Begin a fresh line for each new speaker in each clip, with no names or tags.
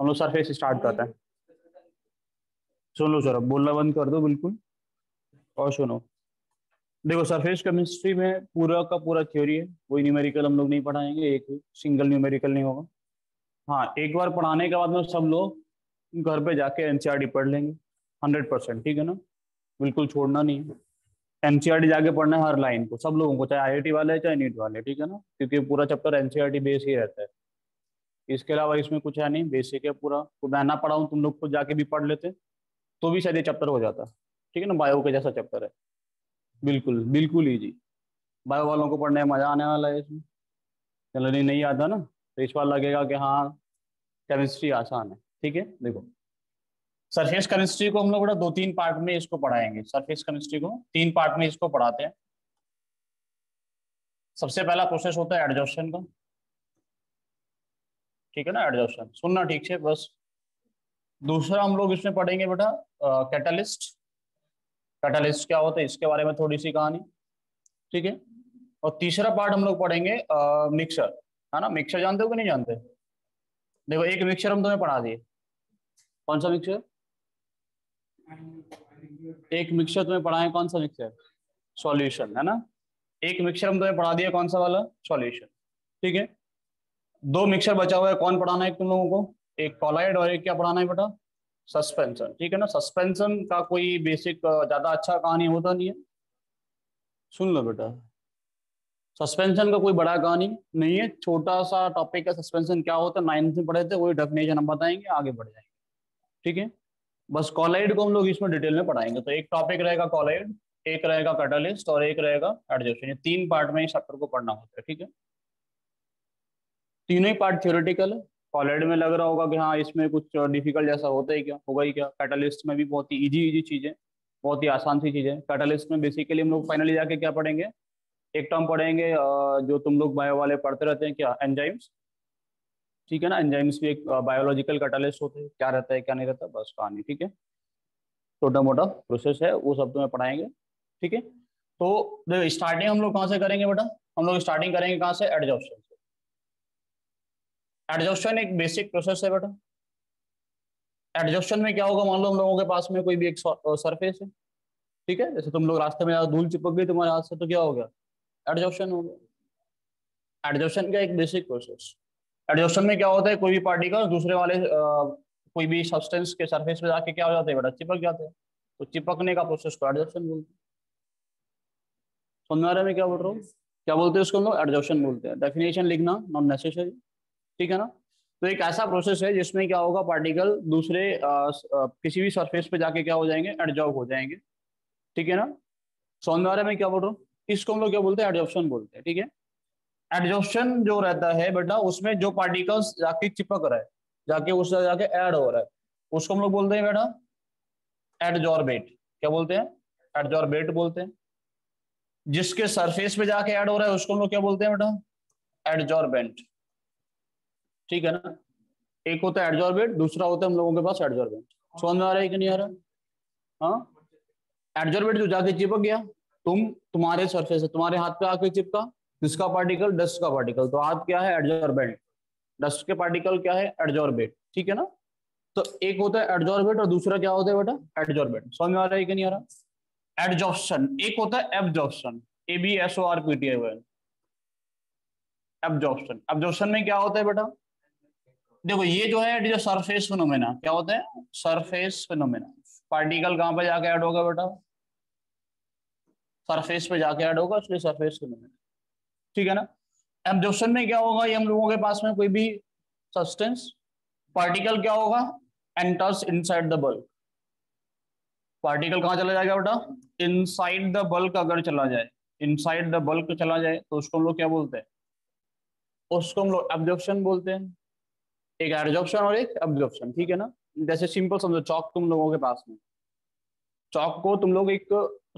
हम लोग surface start करते हैं। सुन लो सर बोलना बंद कर दो, बिल्कुल। और सुनो। देखो सरफेस केमिस्ट्री में पूरा का पूरा थ्योरी है। कोई न्यूमेरिकल हम लोग नहीं पढ़ाएँगे, एक सिंगल न्यूमेरिकल नहीं होगा। हाँ एक बार पढ़ाने के बाद में सब लोग घर पे जाके एनसीईआरटी पढ़ लेंगे। हंड्रेड परसेंट ठीक है ना? बिल्कुल छोड़ना नहीं है। एनसीईआरटी जाके पढ़ना है हर लाइन को। सब लोगों को, चाहे आईआईटी वाले चाहे नीट वाले ठीक है ना? क्योंकि पूरा चैप्टर एनसीईआरटी बेस ही रहता है। इसके अलावा इसमें कुछ है नहीं बेसिक है पूरा। तो मैं ना पढ़ाऊँ, तुम लोग को जाके भी पढ़ लेते तो भी शायद ये चैप्टर हो जाता। ठीक है ना? बायो के जैसा चैप्टर है। बिल्कुल बिल्कुल ईजी बायो वालों को पढ़ने में मज़ा आने वाला है इसमें। चलो नहीं आता ना? तो इस बार लगेगा कि हाँ केमिस्ट्री आसान है। ठीक है? देखो। सरफेस केमिस्ट्री को हम लोग दो तीन पार्ट में इसको पढ़ाएँगे। सरफेस केमिस्ट्री को तीन पार्ट में इसको पढ़ाते हैं। सबसे पहला प्रोसेस होता है एडजॉर्शन का। ठीक है ना एडजॉर्शन सुनना ठीक से, बस। दूसरा हम लोग इसमें पढ़ेंगे बेटा कैटलिस्ट कैटलिस्ट क्या होता है, इसके बारे में थोड़ी सी कहानी। ठीक है? और तीसरा पार्ट हम लोग पढ़ेंगे मिक्सर है ना मिक्सर जानते हो कि नहीं जानते? देखो, एक मिक्सर हम तुम्हें पढ़ा दिए। कौन सा मिक्सर एक मिक्सर तुम्हें पढ़ाए, कौन सा मिक्सर सॉल्यूशन है ना? एक मिक्सर हम तुम्हें पढ़ा दिया कौन सा वाला? सॉल्यूशन ठीक है? दो मिक्सर बचा हुआ है। कौन पढ़ाना है तुम लोगों को? एक कॉलाइड और एक क्या पढ़ाना है बेटा? सस्पेंशन ठीक है ना? सस्पेंशन का कोई बेसिक ज़्यादा अच्छा कहानी होता नहीं है। सुन लो बेटा। सस्पेंशन का कोई बड़ा कहानी नहीं है। छोटा सा टॉपिक है सस्पेंशन क्या होता है? नाइन्थ में पढ़े थे, वही डेफिनेशन हम बताएँगे, आगे बढ़ जाएँगे। ठीक है? बस कॉलाइड को हम लोग इसमें डिटेल में पढ़ाएँगे। तो एक टॉपिक रहेगा कॉलाइड एक रहेगा कैटलिस्ट और एक रहेगा एडजस्टन ये तीन पार्ट में इस चैप्टर को पढ़ना होता है। ठीक है? तीनों ही पार्ट थ्योरेटिकल है। कॉलेड में लग रहा होगा कि हाँ इसमें कुछ डिफ़िकल्ट जैसा होता ही क्या? होगा ही क्या? कैटलिस्ट में भी बहुत ही इजी इजी चीज़ें, बहुत ही आसान सी चीज़ें। कैटलिस्ट में बेसिकली हम लोग फाइनली जाके क्या पढ़ेंगे? एक टर्म पढ़ेंगे जो तुम लोग बायो वाले पढ़ते रहते हैं, क्या? एंजाइम्स ठीक है ना? एंजाइम्स भी एक बायोलॉजिकल कैटलिस्ट होते हैं। क्या रहता है, क्या नहीं रहता, बस कहानी, ठीक है? छोटा मोटा प्रोसेस है, वो सब तुम्हें पढ़ाएँगे, ठीक है? तो स्टार्टिंग हम लोग कहाँ से करेंगे बेटा? हम लोग स्टार्टिंग करेंगे कहाँ से? एडजॉर्प्शन एडजॉर्प्शन एक बेसिक प्रोसेस है बेटा। एडजॉर्प्शन में क्या होगा? मान लो हम लोगों के पास में कोई भी एक सरफेस है ठीक है? जैसे तुम लोग रास्ते में धूल चिपक गई तुम्हारे हाथ से तो क्या हो गया एडजॉर्प्शन हो गया एडजॉर्प्शन का एक बेसिक प्रोसेस एडजॉर्प्शन में क्या होता है? कोई भी पार्टिकल दूसरे वाले आ, कोई भी सब्सटेंस के सरफेस पे जाके क्या हो जाते हैं बेटा? चिपक जाते हैं। तो चिपकने का प्रोसेस को एडजॉर्प्शन बोलते हैं। समझ में क्या बोल रहा हूँ? क्या बोलते हैं उसको हम लोग? एडजॉर्प्शन बोलते हैं। डेफिनेशन लिखना नॉट नेसेसरी ठीक है ना? तो एक ऐसा प्रोसेस है जिसमें क्या होगा पार्टिकल दूसरे आ, आ, किसी भी सरफेस पे जाके क्या हो जाएँगे एडजॉर्ब हो जाएँगे। ठीक है ना? सौंदर्य में क्या बोल रहा हूँ? इसको हम लोग क्या बोलते हैं? एडजॉर्प्शन बोलते हैं ठीक है? एडजॉर्प्शन जो रहता है बेटा उसमें जो पार्टिकल्स जाके चिपक रहा है जाके उससे जाके ऐड हो रहा है उसको हम लोग बोलते हैं बेटा एडजॉर्बेट क्या बोलते हैं? एडजॉर्बेट बोलते हैं। जिसके सरफेस पे जाके ऐड हो रहा है उसको हम लोग क्या बोलते हैं बेटा? एडजॉर्बेंट ठीक है ना? एक होता है एडजॉर्बेट दूसरा होता है हम लोगों के पास एडजॉर्बेंट समझ में आ रहा है कि नहीं आ रहा? हाँ? एडजॉर्बेट जो जाके चिपक गया, तुम, तुम्हारे सरफेस है, तुम्हारे हाथ पे आके चिपका, किसका पार्टिकल डस्ट का पार्टिकल तो हाथ क्या है? एडजॉर्बेंट डस्ट के पार्टिकल क्या है? एडजॉर्बेट ठीक है ना? तो एक होता है एडजॉर्बेट और दूसरा क्या होता है बेटा? एडजॉर्बेट समझ में आ रहा है कि नहीं आ रहा? एडजॉर्प्शन एक होता है absorption A B S O R P T I absorption absorption में क्या होता है बेटा? देखो, ये जो है जो सरफेस फिनोमेना क्या होते हैं? सरफेस फिनोमेना पार्टिकल कहाँ पे जाके ऐड होगा बेटा? सरफेस पे जाके ऐड होगा इसलिए सरफेस फिनोमेना ठीक है ना? एब्जॉर्प्शन में क्या होगा? ये हम लोगों के पास में कोई भी सब्सटेंस पार्टिकल क्या होगा? Enters inside the bulk particle कहाँ चला जाएगा बेटा? इनसाइड द बल्क अगर चला जाए इनसाइड द बल्क चला जाए तो उसको हम लोग क्या बोलते हैं? उसको हम लोग एब्जॉर्प्शन बोलते हैं। एक एडजॉर्प्शन और एक एब्जॉर्प्शन ठीक है ना? जैसे सिंपल समझो चौक तुम लोगों के पास में। चौक को तुम लोग एक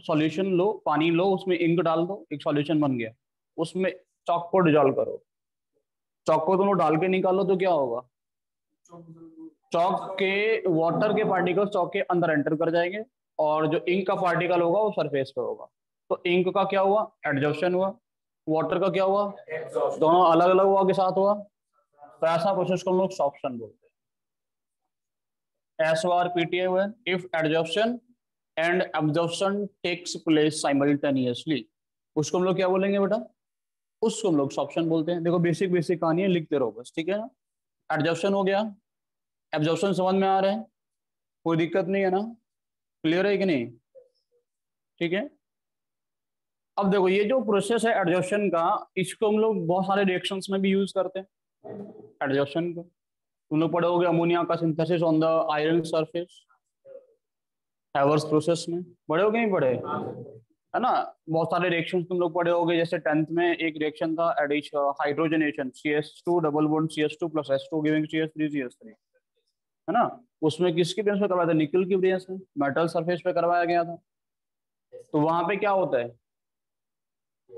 सॉल्यूशन लो पानी लो उसमें इंक डाल दो एक सॉल्यूशन बन गया। उसमें चौक को डिजॉल्व करो। चौक को तुम लोग डाल के निकालो तो क्या होगा? चौक के वाटर के पार्टिकल चौक के अंदर एंटर कर जाएँगे और जो इंक का पार्टिकल होगा वो सरफेस पे होगा। तो इंक का क्या हुआ? एडजॉर्प्शन हुआ। वाटर का क्या हुआ? दोनों अलग अलग हुआ के साथ हुआ? तो ऐसा प्रोसेस को हम लोग सॉप्शन बोलते हैं। S O R P T if adsorption and absorption takes place simultaneously उसको हम लोग क्या बोलेंगे बेटा? उसको हम लोग सॉप्शन बोलते हैं। देखो बेसिक बेसिक कहानी है, लिखते रहो बस, ठीक है ना? एडजॉर्प्शन हो गया। एब्जॉर्प्शन समझ में आ रहा है? कोई दिक्कत नहीं है ना? क्लियर है कि नहीं? ठीक है? अब देखो, ये जो प्रोसेस है एडजॉर्प्शन का, इसको हम लोग बहुत सारे रिएक्शंस में भी यूज़ करते हैं। एडजॉर्प्शन को। तुम लोग पढ़ोगे अमोनिया का synthesis on the iron surface Haber's process में। पढ़े हो नहीं पढ़े? है। ना? बहुत सारे रिएक्शन तुम लोग पढ़े होगे जैसे टेंथ में एक रिएक्शन था addition hydrogenation C S two double one C S two plus S two giving C S three C S three है ना? उसमें किसकी बेस पे करवाया था? निकल की बेस में मेटल सरफेस पे करवाया गया था। तो वहाँ पे क्या होता है?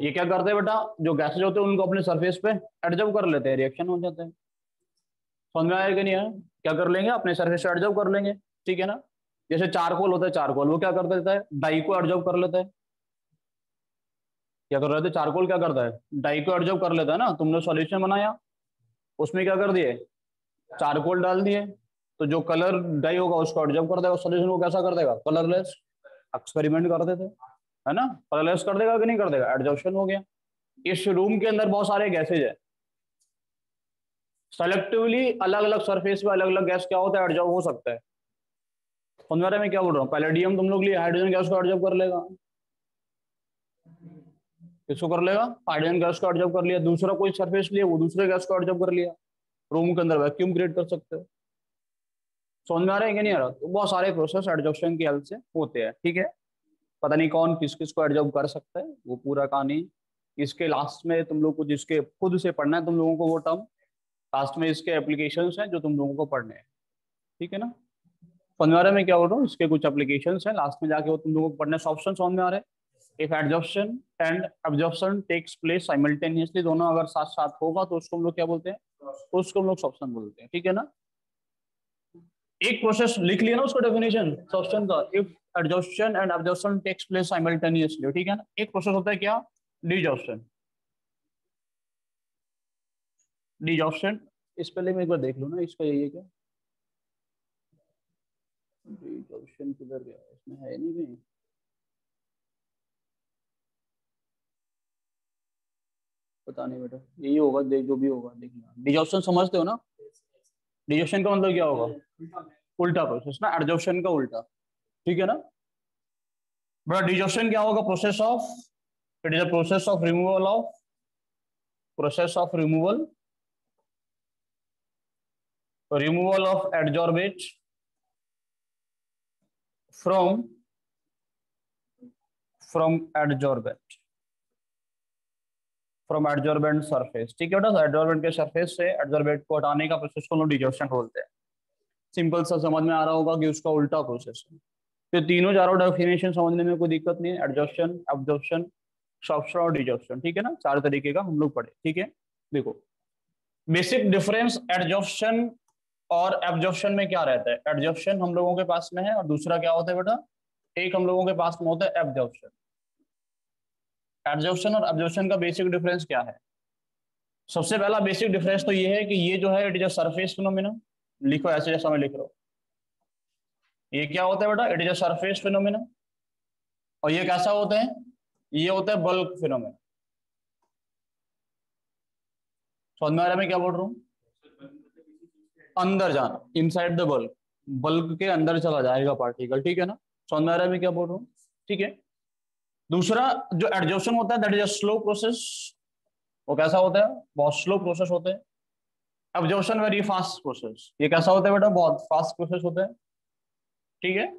ये क्या करते हैं बेटा? जो गैसेज होते हैं, उनको अपने सरफेस पे एडजर्व कर लेते हैं रिएक्शन हो जाते हैं। समझ में आएगा नहीं है क्या कर लेंगे? अपने सरफेस एडजर्व कर लेंगे, ठीक है ना? जैसे चारकोल होता है चारकोल वो क्या कर देता है? डाई को एडजर्व कर लेता है। क्या कर रहे थे चारकोल क्या करता है? डाई को एडजर्व कर लेता है ना? तुमने सॉल्यूशन बनाया, उसमें क्या कर दिए? चारकोल डाल दिए। तो जो कलर डाई होगा, उसको एडजर्व कर देगा। सॉल्यूशन को कैसा कर देगा? कलरलेस एक्सपेरिमेंट करते थे है ना? कलरलेस कर देगा कि नहीं कर देगा? एडजॉर्प्शन हो गया। इस रूम के अंदर बहुत सारे गैसेज है। सेलेक्टिवली अलग अलग सरफेस पे अलग अलग गैस क्या होता है? एडजॉर्ब हो सकता है। समझ में क्या बोल रहा हूँ? पैलेडियम तुम लोग लिए हाइड्रोजन गैस को एडजॉर्ब कर लेगा। किसको कर लेगा? हाइड्रोजन गैस को एडजॉर्ब कर लिया। दूसरा कोई सरफेस लिया वो दूसरे गैस को एडजॉर्ब कर लिया। रूम के अंदर वैक्यूम क्रिएट कर सकते हो। समझ में आ रहा है कि नहीं आ रहा? तो बहुत सारे प्रोसेस एडजॉर्प्शन की हेल्प से होते हैं। ठीक है? पता नहीं कौन किस किस को एडजॉर्ब कर सकता है, वो पूरा कहानी। इसके लास्ट में तुम लोग को जिसके खुद से पढ़ना है, तुम लोगों को वो टर्म लास्ट में इसके एप्लीकेशन हैं जो तुम लोगों को पढ़ने हैं। ठीक है ना? पंद्रह में क्या बोल रहा हूँ? इसके कुछ एप्लीकेशन हैं। लास्ट में जाके वो तुम लोगों को पढ़ने ऑप्शन समझ में आ रहे हैं? If adsorption and absorption takes place simultaneously दोनों अगर साथ साथ होगा तो उसको हम लोग क्या बोलते हैं? उसको हम लोग ऑप्शन बोलते हैं। ठीक है ना? एक प्रोसेस लिख लिया ना उसका डेफिनेशन सॉफ्टन का। If adsorption and absorption takes place simultaneously ठीक है ना? एक प्रोसेस होता है क्या? डिजॉर्प्शन डिजॉर्प्शन इस पहले मैं एक बार देख लूँ ना इसका यही है क्या? डिजॉर्प्शन किधर गया? इसमें है नहीं कहीं? पता नहीं बेटा। यही होगा देख जो भी होगा देखना डिजॉर्प्शन समझते हो ना? डिजॉर्प्शन का मतलब क्या होगा? उल्टा। प्रोसेस ना? एडजॉर्प्शन का उल्टा। ठीक है ना? बड़ा डिजॉर्प्शन क्या होगा? Process of it is a process of removal of process of removal removal of adsorbate from from adsorbate from adsorbent surface ठीक है बेटा? एडजॉर्बेंट के सरफेस से एडजॉर्बेट को हटाने का प्रोसेस को लोग डिजॉर्प्शन बोलते हैं। सिंपल सा समझ में आ रहा होगा कि उसका उल्टा प्रोसेस है। तो तीनों चारों डेफिनेशन समझने में कोई दिक्कत नहीं है। एडजॉर्प्शन एब्जॉर्प्शन सॉफ्टन और डिजॉर्प्शन ठीक है ना? चार तरीके का हम लोग पढ़े, ठीक है? देखो बेसिक डिफरेंस एडजॉर्प्शन और एब्जॉर्प्शन में क्या रहता है? एडजॉर्प्शन हम लोगों के पास में है और दूसरा क्या होता है बेटा? एक हम लोगों के पास में होता है एब्जॉर्प्शन एडजॉर्प्शन और एब्जॉर्प्शन का बेसिक डिफरेंस क्या है? सबसे पहला बेसिक डिफरेंस तो ये है कि ये जो है it is a surface phenomena लिखो ऐसे जैसा मैं लिख रहा हूँ। ये क्या होता है बेटा? It is a surface phenomena और ये कैसा होता है? ये होता है बल्क फिनोमिना समझ में आ रहा मैं क्या बोल रहा हूँ? अंदर जाना इनसाइड द बल्क बल्क के अंदर चला जाएगा पार्टिकल ठीक है ना? समझ में आ रहा है मैं क्या बोल रहा हूँ? ठीक है? दूसरा जो एडजॉर्प्शन होता है that is a slow process वो कैसा होता है? बहुत स्लो प्रोसेस होते हैं. एब्जॉर्प्शन वेरी फास्ट प्रोसेस ये कैसा होता है बेटा? बहुत फास्ट प्रोसेस होता है. ठीक है?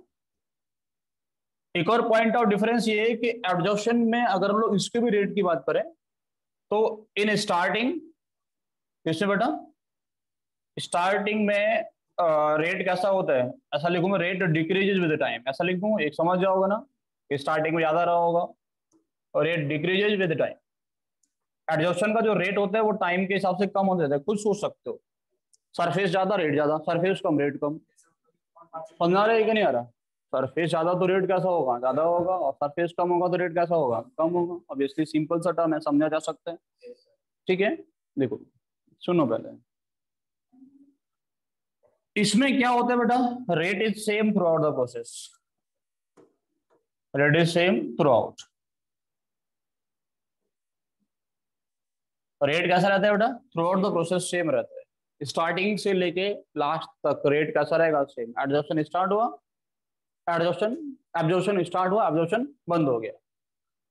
एक और पॉइंट ऑफ़ डिफरेंस ये है कि एब्जॉर्प्शन में अगर हम लोग इसके भी रेट की बात करें तो इन स्टार्टिंग किससे बेटा? स्टार्टिंग में रेट कैसा होता है? ऐसा लिखूँगा रेट डिक्रीजेज विद टाइम ऐसा लिख, एक समझ जाओगे ना कि स्टार्टिंग में ज़्यादा रहा होगा और rate decreases with time adsorption का जो रेट होता है, वो टाइम के हिसाब से कम हो जाता है। खुद सोच सकते हो। सरफेस ज़्यादा रेट ज़्यादा। सरफेस कम रेट कम। समझ आ रहा है कि नहीं आ रहा। सरफेस ज़्यादा तो रेट कैसा होगा? ज़्यादा होगा और सरफेस कम होगा तो रेट कैसा होगा? कम होगा। ऑब्वियसली सिंपल सा टर्म है, समझा जा सकता है। ठीक है? देखो, सुनो पहले। इसमें क्या होता है बेटा? Rate is same throughout the process rate is same throughout rate कैसा रहता है बेटा? Throughout the process same रहता है। स्टार्टिंग से लेके लास्ट तक रेट कैसा रहेगा सेम एडजॉर्प्शन स्टार्ट हुआ एडजॉर्प्शन एब्जॉर्प्शन स्टार्ट हुआ एब्जॉर्प्शन बंद हो गया।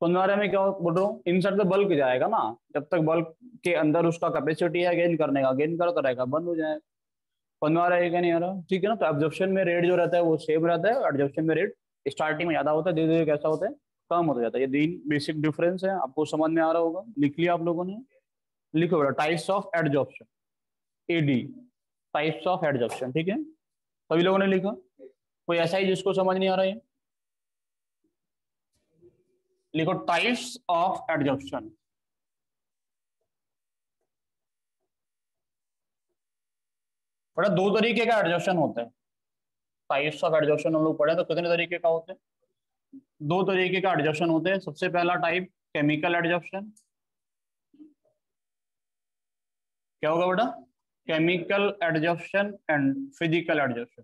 पंद्रह में क्या बोल रहा हूँ इनसाइड तो बल्क जाएगा ना, जब तक बल्क के अंदर उसका कैपेसिटी है गेन करने का गेन कर, करेगा, बंद हो जाएगा पंद्रह रहेगा नहीं आ रहा, ठीक है ना? तो एब्जॉर्प्शन में रेट जो रहता है, वो सेम रहता है एब्जॉर्प्शन में रेट स्टार्टिंग में ज़्यादा होता है धीरे धीरे कैसा होता है, कम होता जाता है। ये तीन बेसिक डिफरेंस है, आपको समझ में आ रहा होगा, लिख लिया आप लोगों ने। लिखो बेटा types of adsorption AD types of adsorption ठीक है? सभी लोगों ने लिखा? कोई ऐसा ही जिसको समझ नहीं आ रहा है? लिखो टाइप्स ऑफ़ एडजॉर्प्शन बड़ा दो तरीके का एडजॉर्प्शन होता है। टाइप्स ऑफ़ एडजॉर्प्शन हम लोग पढ़े तो कितने तरीके का होते हैं? दो तरीके का एडजॉर्प्शन होते हैं। सबसे पहला टाइप केमिकल एडजॉर्प्शन क्या होगा बेटा? Chemical adsorption and physical adsorption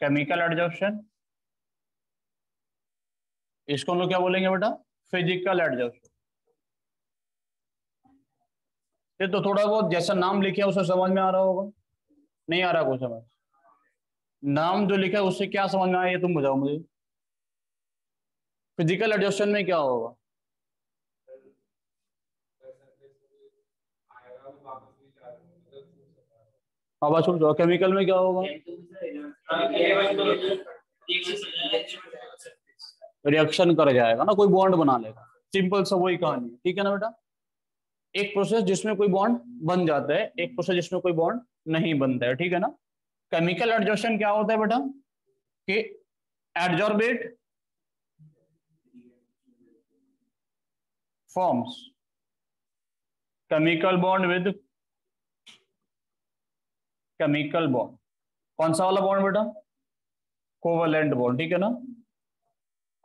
chemical adsorption इसको हम लोग क्या बोलेंगे बेटा? फ़िज़िकल एडजस्ट ये तो थोड़ा बहुत जैसा नाम लिखे उसे समझ में आ रहा होगा। नहीं आ रहा कुछ समझ। नाम जो लिखा है उससे क्या समझ में आया ये तुम बताओ मुझे। फ़िज़िकल एडजस्टन में क्या होगा? आवाज़ सुन केमिकल में क्या होगा? रिएक्शन कर जाएगा ना, कोई बॉन्ड बना लेगा। सिंपल सा वही कहानी ठीक है ना बेटा? एक प्रोसेस जिसमें कोई बॉन्ड बन जाता है, एक प्रोसेस जिसमें कोई बॉन्ड नहीं बनता है, ठीक है ना? केमिकल एडजॉर्शन क्या होता है बेटा? कि adsorbate forms chemical bond with chemical bond कौन सा वाला बॉन्ड बेटा? कोवलेंट बॉन्ड ठीक है ना?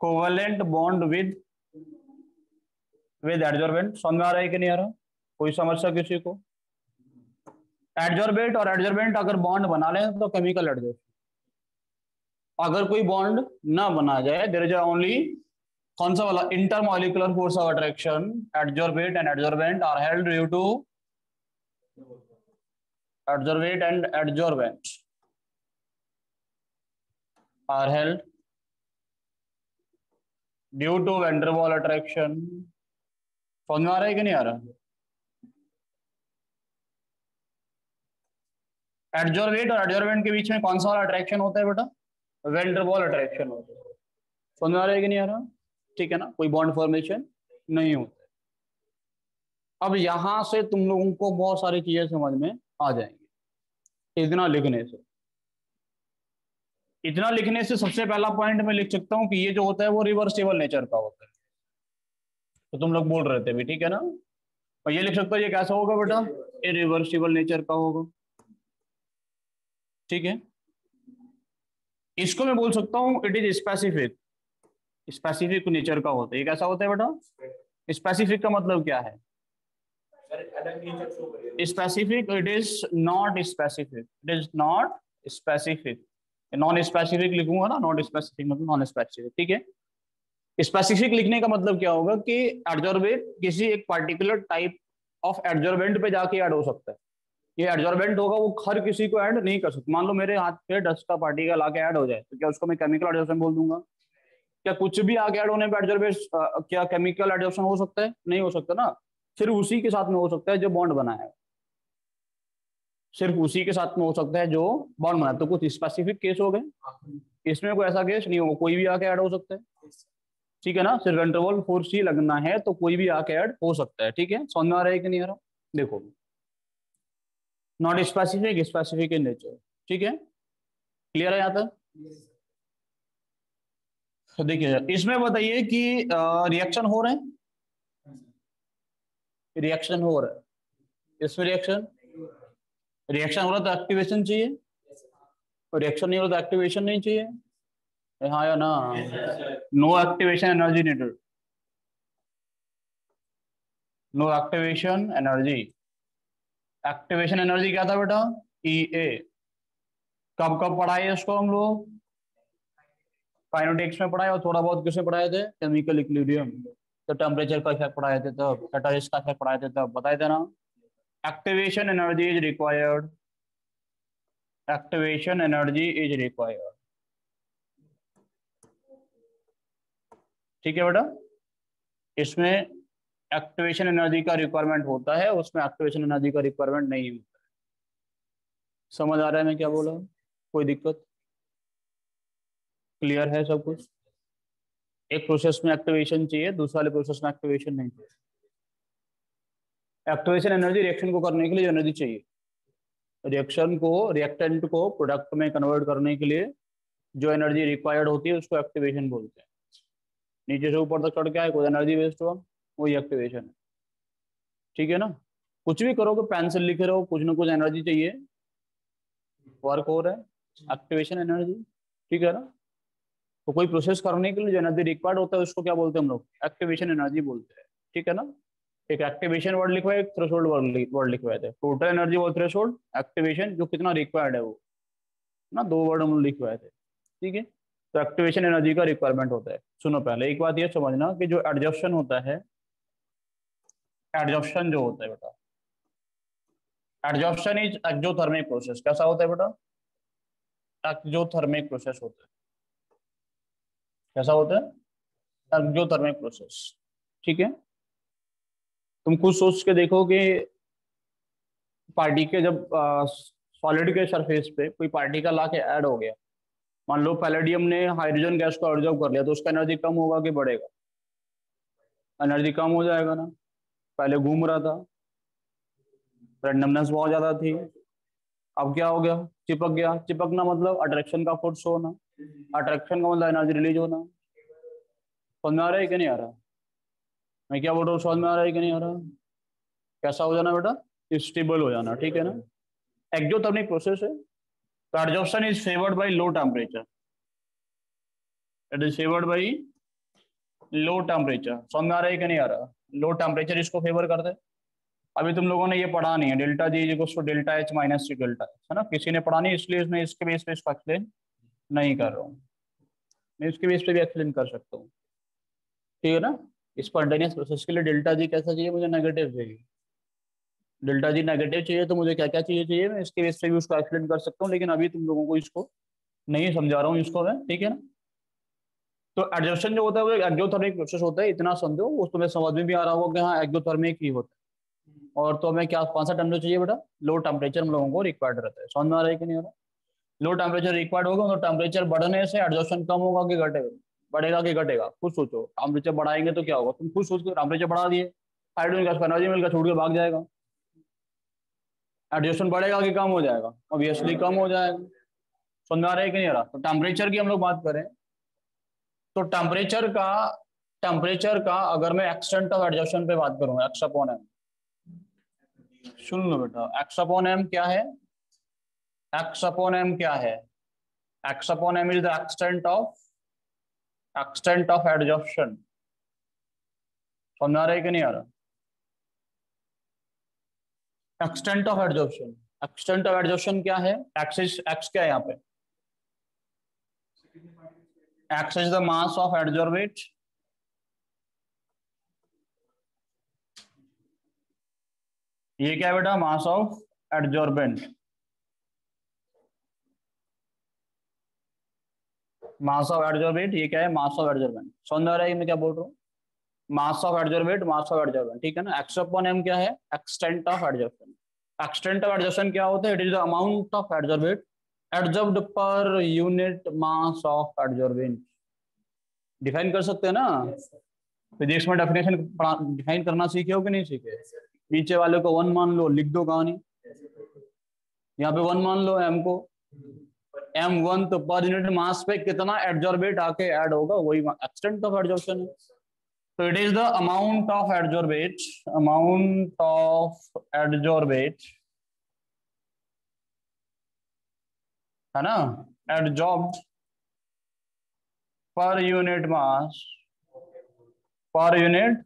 Covalent bond with with adsorbent समझ में आ रहा है कि नहीं आ रहा? कोई समस्या किसी को? एडजॉर्बेंट और एडजॉर्बेंट अगर बॉन्ड बना लें तो केमिकल एडजॉर्बेंट अगर कोई बॉन्ड ना बना जाए देर इज़ ओनली कौन सा वाला? Intermolecular force of attraction adsorbate and adsorbent are held due to adsorbate and adsorbent are held due to van der Waals attraction समझ में आ रहा है कि नहीं आ रहा? एडजॉर्वेट और एडजॉर्वेंट के बीच में कौन सा वाला अट्रैक्शन होता है बेटा? वेंडरवॉल अट्रैक्शन होता है। समझ में आ रहा है कि नहीं आ रहा? ठीक है ना? कोई बॉन्ड फॉर्मेशन नहीं होता। अब यहाँ से तुम लोगों को बहुत सारी चीज़ें समझ में आ जाएँगी। इतना लिखने से। इतना लिखने से सबसे पहला पॉइंट मैं लिख सकता हूँ कि ये जो होता है वो रिवर्सिबल नेचर का होता है। तो तुम लोग बोल रहे थे भी, ठीक है ना? और ये लिख सकता हूँ, ये कैसा होगा बेटा? ये रिवर्सिबल नेचर का होगा। ठीक है? इसको मैं बोल सकता हूँ it is specific specific nature का होता है। ये कैसा होता है बेटा? स्पेसिफिक का मतलब क्या है? Specific it is not specific it is not specific non specific लिखूँगा ना नॉट स्पेसिफिक मतलब नॉन स्पेसिफिक ठीक है? स्पेसिफिक लिखने का मतलब क्या होगा कि एडजॉर्बेट किसी एक पर्टिकुलर टाइप ऑफ़ एडजॉर्बेंट पे जाके ऐड हो सकता है। ये एडजॉर्बेंट होगा, वो हर किसी को ऐड नहीं कर सकता। मान लो मेरे हाथ पे डस्ट का पार्टिकल लाके ऐड हो जाए तो क्या उसको मैं केमिकल एडजॉर्बेंट बोल दूँगा? क्या कुछ भी आगे ऐड होने पर एडजॉर्बेट क्या केमिकल एडजॉर्बेशन हो सकता है? नहीं हो सकता ना। सिर्फ़ उसी के साथ में हो सकता है जो बॉन्ड बनाया है। सिर्फ़ उसी के साथ में हो सकता है जो बॉन्ड बना तो कुछ स्पेसिफिक केस हो गए। इसमें कोई ऐसा केस नहीं होगा। कोई भी आके ऐड हो सकता है। ठीक है ना? सिर्फ़ इंटरवल फोर सी लगना है तो कोई भी आके ऐड हो सकता है। ठीक है? समझ में आ रहा है कि नहीं आ रहा? देखो। Not specific specific in nature ठीक है? क्लियर है यहाँ तक? तो देखिए इसमें बताइए कि रिएक्शन हो रहे हैं? रिएक्शन हो रहा है। इसमें रिएक्शन रिएक्शन हो रहा तो एक्टिवेशन चाहिए? और रिएक्शन नहीं हो रहा तो एक्टिवेशन नहीं चाहिए? हाँ या ना? No activation energy needed no activation energy activation energy क्या था बेटा? ई ए कब कब पढ़ाए इसको हम लोग? काइनेटिक्स में पढ़ाए और थोड़ा बहुत किसे पढ़ाए थे? केमिकल इक्विलिब्रियम तो टेम्परेचर का इफ़ेक्ट पढ़ाए थे तब कैटालिस्ट का इफ़ेक्ट पढ़ाए थे तब बताए थे ना activation energy is required activation energy is required ठीक है बेटा? इसमें एक्टिवेशन एनर्जी का रिक्वायरमेंट होता है, उसमें एक्टिवेशन एनर्जी का रिक्वायरमेंट नहीं होता है। समझ आ रहा है मैं क्या बोला? कोई दिक्कत? क्लियर है सब कुछ? एक प्रोसेस में एक्टिवेशन चाहिए, दूसरे वाले प्रोसेस में एक्टिवेशन नहीं चाहिए। एक्टिवेशन एनर्जी रिएक्शन को करने के लिए एनर्जी चाहिए। रिएक्शन को रिएक्टेंट को प्रोडक्ट में कन्वर्ट करने के लिए जो एनर्जी रिक्वायर्ड होती है, उसको एक्टिवेशन बोलते हैं। नीचे से ऊपर तक चढ़ के आए, कोई एनर्जी वेस्ट हुआ, वही एक्टिवेशन है। ठीक है ना? कुछ भी करोगे पेंसिल लिखे रहो, कुछ ना कुछ एनर्जी चाहिए। वर्क हो रहा है। एक्टिवेशन एनर्जी ठीक है ना? तो कोई प्रोसेस करने के लिए जो एनर्जी रिक्वायर्ड होता है, उसको क्या बोलते हैं हम लोग? एक्टिवेशन एनर्जी बोलते हैं। ठीक है ना? एक एक्टिवेशन वर्ड लिखवाए, एक थ्रेशोल्ड वर्ड लिखवाए थे। टोटल एनर्जी और थ्रेशोल्ड एक्टिवेशन जो कितना रिक्वायर्ड है वो। ना, दो वर्ड हम लिखवाए थे। ठीक है? तो एक्टिवेशन एनर्जी का रिक्वायरमेंट होता है। सुनो पहले, एक बात ये समझना कि जो एडजॉप्शन होता है एडजॉप्शन जो होता है बेटा एडजॉप्शन इज़ एक्जोथर्मिक प्रोसेस कैसा होता है बेटा? एक्जोथर्मिक प्रोसेस होता है। कैसा होता है? एक्जोथर्मिक प्रोसेस ठीक है? तुम खुद सोच के देखो कि पार्टी के जब सॉलिड के सरफेस पे कोई पार्टी का ला के ऐड हो गया। मान लो पैलेडियम ने हाइड्रोजन गैस को ऑब्ज़र्व कर लिया तो उसका एनर्जी कम होगा कि बढ़ेगा? एनर्जी कम हो जाएगा ना। पहले घूम रहा था। रैंडमनेस बहुत ज़्यादा थी। अब क्या हो गया? चिपक गया। चिपकना मतलब अट्रैक्शन का फोर्स होना अट्रैक्शन का मतलब एनर्जी रिलीज़ होना। समझ में आ रहा है कि नहीं आ रहा? मैं क्या बोल रहा हूँ समझ में आ रहा है कि नहीं आ रहा? कैसा हो जाना बेटा? स्टेबल हो जाना, ठीक है ना? एक्जोथर्मिक प्रोसेस है। तो adsorption is favoured by low temperature it is favoured by low temperature समझ में आ रहा है कि नहीं आ रहा? लो टेम्परेचर इसको फेवर करते हैं। अभी तुम लोगों ने ये पढ़ा नहीं है। Delta G is to delta H minus C delta है ना? किसी ने पढ़ा नहीं, इसलिए मैं इसके बेस पे इसको एक्सप्लेन नहीं कर रहा हूँ। मैं इसके बेस पे भी एक्सप्लेन कर सकता हूँ। ठीक है ना? स्पॉन्टेनियस प्रोसेस के लिए डेल्टा जी कैसा चाहिए? मुझे नेगेटिव चाहिए। डेल्टा जी नेगेटिव चाहिए तो मुझे क्या क्या चाहिए? चाहिए मैं इसके बेस पे भी उसको एक्सप्लेन कर सकता हूँ, लेकिन अभी तुम लोगों को इसको नहीं समझा रहा हूँ इसको मैं। ठीक है ना? तो एडजस्टन जो होता है वो एक्जोथर्मिक प्रोसेस होता है, इतना समझो। वो तुम्हें समझ में भी आ रहा होगा कि हाँ एक्जोथर्मिक ही होता है। और तो हमें क्या, कौन सा टेम्परेचर चाहिए बेटा? लो टेम्परेचर हम लोगों को रिक्वायर्ड रहता है। समझ में आ रहा है कि नहीं हो रहा? लो टेम्परेचर रिक्वायर्ड होगा तो टेम्परेचर बढ़ने से एडजस्टन कम होगा कि घटेगा? बढ़ेगा कि घटेगा? खुद सोचो। टेम्परेचर बढ़ाएँगे तो क्या होगा? तुम खुद सोचो टेम्परेचर बढ़ा दिए। हाइड्रोजन गैस एनर्जी मिलकर छूट के भाग जाएगा। एडजस्टन बढ़ेगा कि कम हो जाएगा? ऑब्वियसली कम हो जाएगा। समझ आ रहा है कि नहीं आ रहा? तो टेम्परेचर की हम लोग बात करें तो टेम्परेचर का टेम्परेचर का अगर मैं एक्सटेंट ऑफ़ एडजस्टन पे बात करूँ एक्स एम सुन लो बेटा एक्स एम क्या है? एक्स अपॉन एम क्या है? X upon m is the extent of extent of समझ आ रहा है कि नहीं आ रहा? Extent of adsorption extent of adsorption क्या है? एक्सिस एक्स क्या है यहाँ पे? X is the mass of adsorbate. ये क्या बेटा? Mass of adsorbent mass of adsorbate ये क्या है? मास ऑफ़ एडजॉर्बेंट समझ आ रहा है मैं क्या बोल रहा हूँ? Mass of adsorbate mass of adsorbent ठीक है ना? एक्स अपॉन एम क्या है? Extent of adsorbent extent of adsorbent क्या होता है? It is the amount of adsorbate adsorbed per unit mass of adsorbent define कर सकते हैं ना? फिजिक्स में डेफिनेशन डिफाइन करना सीखे हो कि नहीं सीखे? नीचे वाले को वन मान लो लिख दो कहानी। यहाँ पे वन मान लो एम को। एम वन तो पर यूनिट मास पे कितना एडजॉर्बेट आके ऐड होगा, वही एक्सटेंट ऑफ़ एडजॉर्बेशन है। तो it is the amount of adsorbate amount of adsorbate है ना? Adsorbed per unit mass, per unit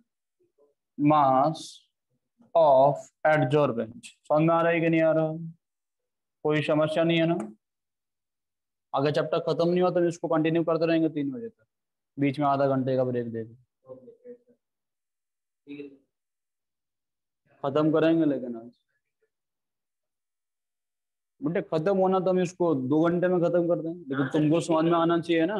mass of adsorbent समझ में आ रहा है कि नहीं आ रहा? कोई समस्या नहीं है ना? अगर चैप्टर खत्म नहीं हुआ तो इसको कंटिन्यू करते रहेंगे तीन बजे तक। बीच में आधा घंटे का ब्रेक देंगे खत्म करेंगे लेकिन आज। बेटे खत्म होना तो हम इसको दो घंटे में खत्म कर दें लेकिन तुमको समझ में आना चाहिए ना।